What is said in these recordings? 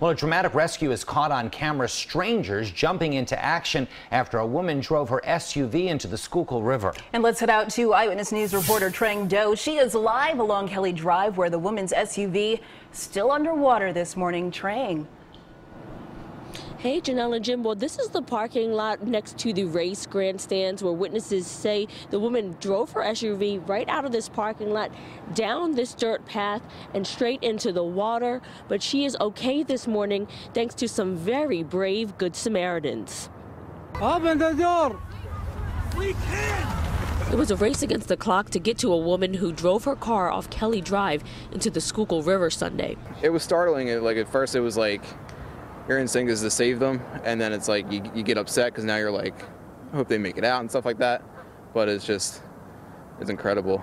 Well, a dramatic rescue is caught on camera. Strangers jumping into action after a woman drove her SUV into the Schuylkill River. And let's head out to Eyewitness News reporter Trang Do. She is live along Kelly Drive where the woman's SUV still underwater this morning. Trang. Hey, Janelle and Jimbo, this is the parking lot next to the race grandstands where witnesses say the woman drove her SUV right out of this parking lot, down this dirt path, and straight into the water. But she is okay this morning thanks to some very brave Good Samaritans. Open the door! We can! It was a race against the clock to get to a woman who drove her car off Kelly Drive into the Schuylkill River Sunday. It was startling. Like at first, it was like your instinct is to save them, and then it's like you, you get upset because now you're like, I hope they make it out and stuff like that. But it's just, it's incredible.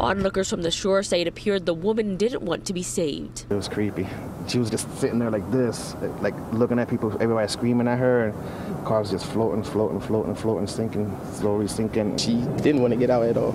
Onlookers from the shore say it appeared the woman didn't want to be saved. It was creepy. She was just sitting there like this, like looking at people, everybody screaming at her, and cars just floating, floating, floating, floating, sinking, slowly sinking. She didn't want to get out at all.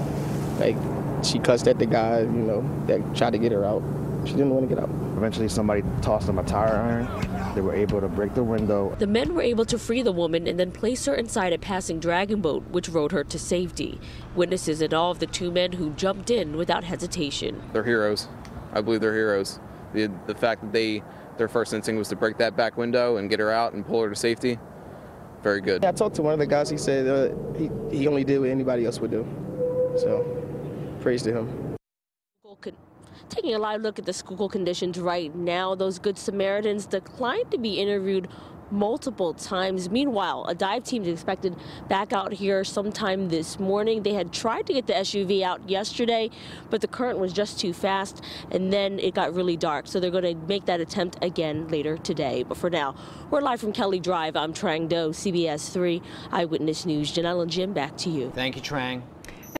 Like, she cussed at the guy, you know, that tried to get her out. She didn't want to get out. Eventually, somebody tossed them a tire iron. They were able to break the window. The men were able to free the woman and then place her inside a passing dragon boat, which rowed her to safety. Witnesses in all of the two men who jumped in without hesitation. They're heroes. I believe they're heroes. The, the fact that they their first instinct was to break that back window and get her out and pull her to safety, very good. I talked to one of the guys. He said uh, he, he only did what anybody else would do. So, praise to him. Taking a live look at the Schuylkill conditions right now, those Good Samaritans declined to be interviewed multiple times. Meanwhile, a dive team is expected back out here sometime this morning. They had tried to get the SUV out yesterday, but the current was just too fast, and then it got really dark. So they're going to make that attempt again later today. But for now, we're live from Kelly Drive. I'm Trang Do, CBS 3 Eyewitness News. Janelle and Jim, back to you. Thank you, Trang.